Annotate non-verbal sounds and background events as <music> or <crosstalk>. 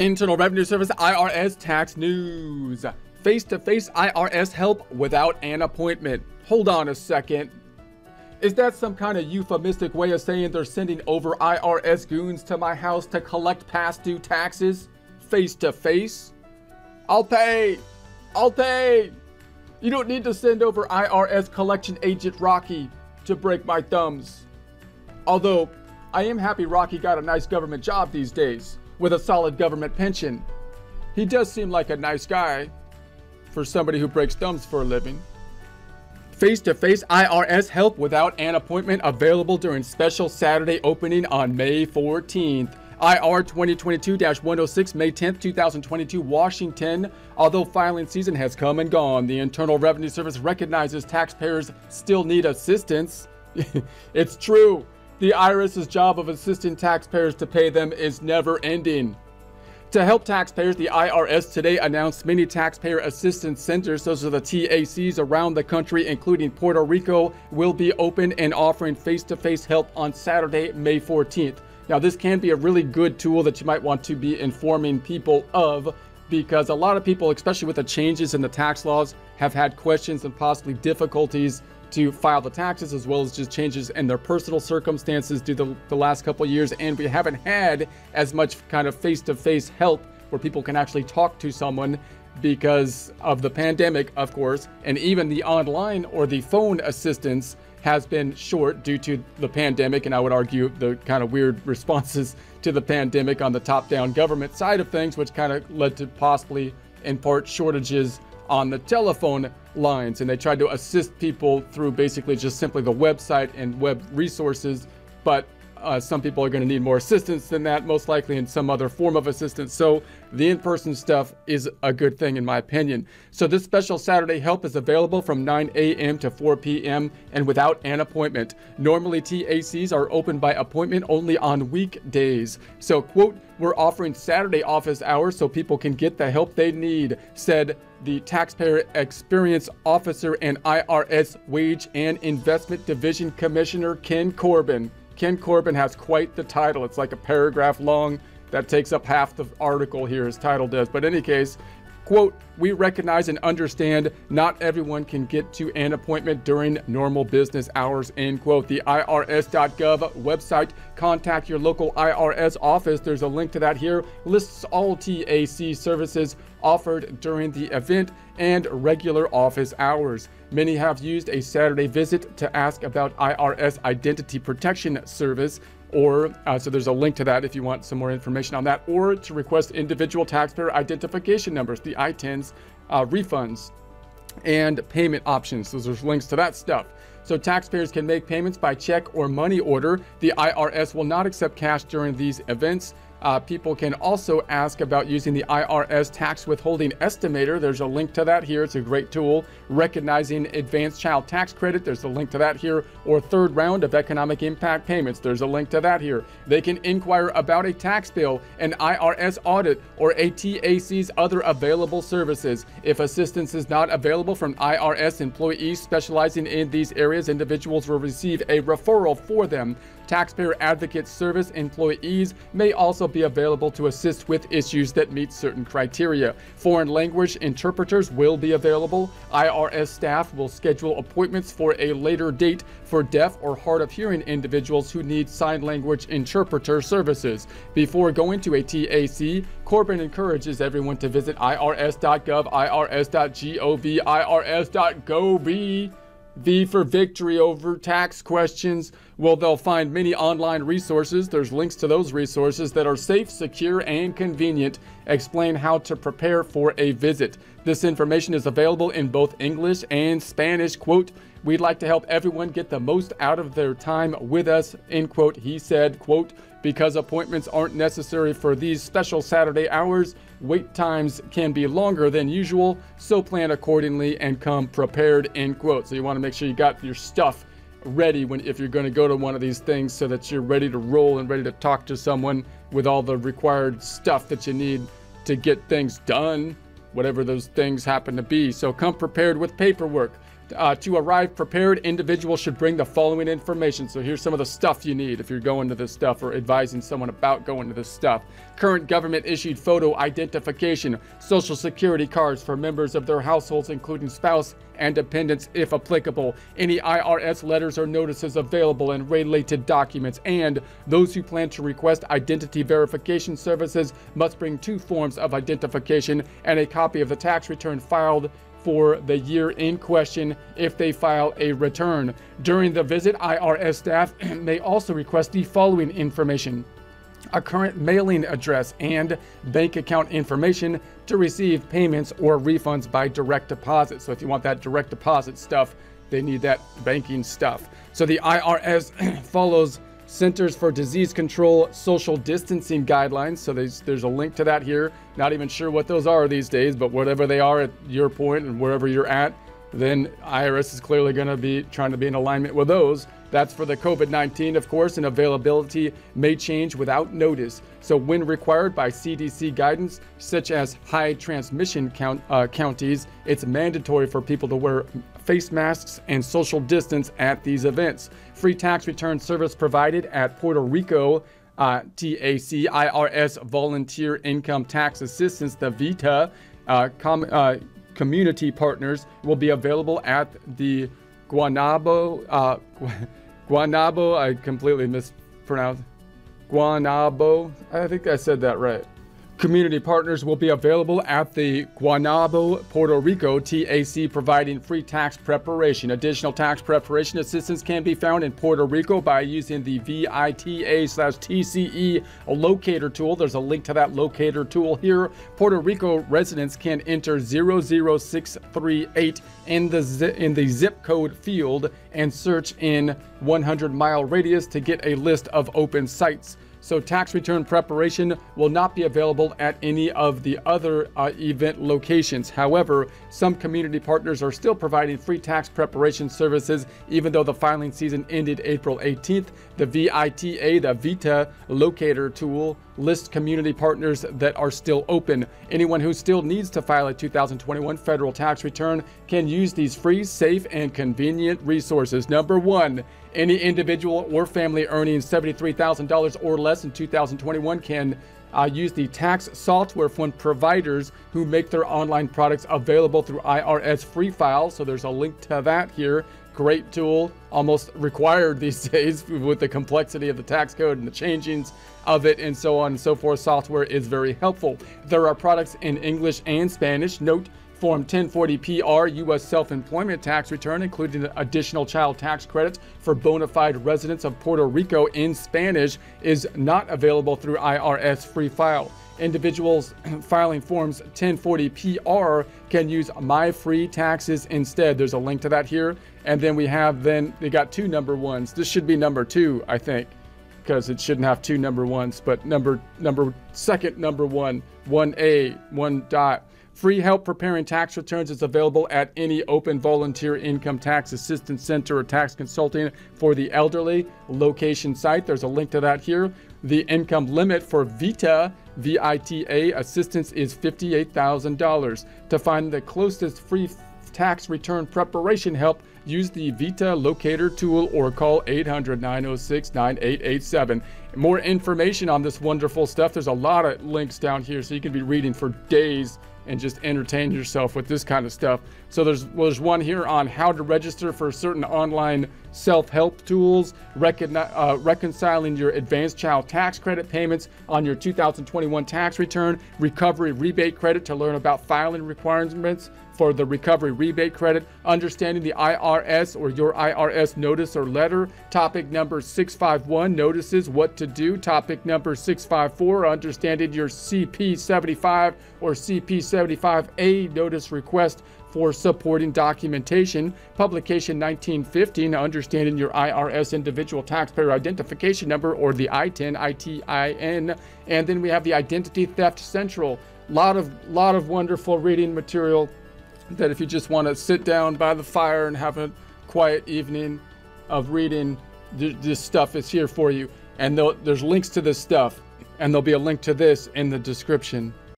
Internal Revenue Service IRS tax news. Face to face IRS help without an appointment. Hold on a second. Is that some kind of euphemistic way of saying they're sending over IRS goons to my house to collect past due taxes? Face to face? I'll pay! I'll pay! You don't need to send over IRS collection agent Rocky to break my thumbs. Although, I am happy Rocky got a nice government job these days with a solid government pension. He does seem like a nice guy for somebody who breaks thumbs for a living. Face to face IRS help without an appointment available during special Saturday opening on May 14th. IR 2022 106, May 10th, 2022, Washington. Although filing season has come and gone, the Internal Revenue Service recognizes taxpayers still need assistance. <laughs> it's true. The IRS's job of assisting taxpayers to pay them is never ending. To help taxpayers, the IRS today announced many taxpayer assistance centers, those are the TACs around the country, including Puerto Rico, will be open and offering face to face help on Saturday, May 14th. Now, this can be a really good tool that you might want to be informing people of because a lot of people, especially with the changes in the tax laws, have had questions and possibly difficulties to file the taxes as well as just changes in their personal circumstances due to the, the last couple years. And we haven't had as much kind of face to face help where people can actually talk to someone because of the pandemic, of course, and even the online or the phone assistance has been short due to the pandemic, and I would argue the kind of weird <laughs> responses to the pandemic on the top down government side of things, which kind of led to possibly, in part, shortages on the telephone lines. And they tried to assist people through basically just simply the website and web resources. But uh, some people are going to need more assistance than that, most likely in some other form of assistance. So the in-person stuff is a good thing in my opinion. So this special Saturday help is available from 9 a.m. to 4 p.m. and without an appointment. Normally TACs are open by appointment only on weekdays. So quote, we're offering Saturday office hours so people can get the help they need, said the Taxpayer Experience Officer and IRS Wage and Investment Division Commissioner Ken Corbin. Ken Corbin has quite the title. It's like a paragraph long. That takes up half the article here, his title does. But in any case, quote, we recognize and understand not everyone can get to an appointment during normal business hours, end quote. The IRS.gov website, contact your local IRS office. There's a link to that here. Lists all TAC services offered during the event and regular office hours. Many have used a Saturday visit to ask about IRS Identity Protection Service, or uh, so there's a link to that if you want some more information on that, or to request individual taxpayer identification numbers, the ITINs, uh, refunds, and payment options. So there's links to that stuff. So taxpayers can make payments by check or money order. The IRS will not accept cash during these events. Uh, people can also ask about using the IRS tax withholding estimator. There's a link to that here. It's a great tool. Recognizing advanced child tax credit. There's a link to that here. Or third round of economic impact payments. There's a link to that here. They can inquire about a tax bill, an IRS audit, or a TAC's other available services. If assistance is not available from IRS employees specializing in these areas, individuals will receive a referral for them. Taxpayer Advocate Service employees may also be available to assist with issues that meet certain criteria. Foreign language interpreters will be available. IRS staff will schedule appointments for a later date for deaf or hard of hearing individuals who need sign language interpreter services. Before going to a TAC, Corbin encourages everyone to visit irs.gov, irs.gov, irs.gov V for victory over tax questions. Well, they'll find many online resources. There's links to those resources that are safe, secure, and convenient. Explain how to prepare for a visit. This information is available in both English and Spanish. Quote, We'd like to help everyone get the most out of their time with us, end quote. He said, quote, because appointments aren't necessary for these special Saturday hours, wait times can be longer than usual, so plan accordingly and come prepared, end quote. So you want to make sure you got your stuff ready when if you're going to go to one of these things so that you're ready to roll and ready to talk to someone with all the required stuff that you need to get things done, whatever those things happen to be. So come prepared with paperwork Uh, to arrive prepared, individuals should bring the following information. So here's some of the stuff you need if you're going to this stuff or advising someone about going to this stuff. Current government issued photo identification, social security cards for members of their households, including spouse and dependents if applicable, any IRS letters or notices available and related documents, and those who plan to request identity verification services must bring two forms of identification and a copy of the tax return filed for the year in question if they file a return. During the visit, IRS staff <clears throat> may also request the following information a current mailing address and bank account information to receive payments or refunds by direct deposit. So if you want that direct deposit stuff, they need that banking stuff. So the IRS <clears throat> follows Centers for Disease Control social distancing guidelines. So there's, there's a link to that here. Not even sure what those are these days, but whatever they are at your point and wherever you're at, then IRS is clearly going to be trying to be in alignment with those. That's for the COVID 19, of course, and availability may change without notice. So, when required by CDC guidance, such as high transmission count, uh, counties, it's mandatory for people to wear face masks and social distance at these events. Free tax return service provided at Puerto Rico. Uh, TAC IRS Volunteer Income Tax Assistance, the VITA, uh, com- uh, community partners will be available at the Guanabo, uh, <laughs> Guanabo, I completely mispronounced. Guanabo, I think I said that right. Community partners will be available at the Guanabo, Puerto Rico TAC, providing free tax preparation. Additional tax preparation assistance can be found in Puerto Rico by using the VITA slash TCE locator tool. There's a link to that locator tool here. Puerto Rico residents can enter 00638 in the, in the zip code field and search in 100 mile radius to get a list of open sites so tax return preparation will not be available at any of the other uh, event locations. However, some community partners are still providing free tax preparation services even though the filing season ended April 18th. The VITA, the VITA locator tool, lists community partners that are still open. Anyone who still needs to file a 2021 federal tax return can use these free, safe, and convenient resources. Number one, any individual or family earning $73,000 or less in 2021 can uh, use the tax software from providers who make their online products available through IRS Free File. So there's a link to that here. Great tool, almost required these <laughs> days with the complexity of the tax code and the changings of it and so on and so forth. Software is very helpful. There are products in English and Spanish. Note Form 1040-PR U.S. self-employment tax return, including additional child tax credits for bona fide residents of Puerto Rico in Spanish, is not available through IRS Free File. Individuals <clears throat> filing Forms 1040-PR can use My Free Taxes instead. There's a link to that here. And then we have then, they got two number ones. This should be number two, I think, because it shouldn't have two number ones, but number, number, second number one, 1A, one dot. Free help preparing tax returns is available at any open volunteer income tax assistance center or tax consulting for the elderly location site. There's a link to that here. The income limit for VITA, VITA assistance is $58,000. To find the closest free tax return preparation help, use the Vita locator tool or call 800 906 9887. More information on this wonderful stuff. There's a lot of links down here, so you can be reading for days and just entertain yourself with this kind of stuff. So there's well, there's one here on how to register for certain online self-help tools, recon- uh, reconciling your advanced child tax credit payments on your 2021 tax return, recovery rebate credit to learn about filing requirements for the recovery rebate credit, understanding the IRS or your IRS notice or letter. Topic number 651 notices what to do. Topic number 654 understanding your CP75 or CP75A notice request for supporting documentation. Publication 1915, understanding your IRS individual taxpayer identification number or the ITIN, ITIN. And then we have the Identity Theft Central. Lot of lot of wonderful reading material that if you just want to sit down by the fire and have a quiet evening of reading, this stuff is here for you. And there's links to this stuff, and there'll be a link to this in the description.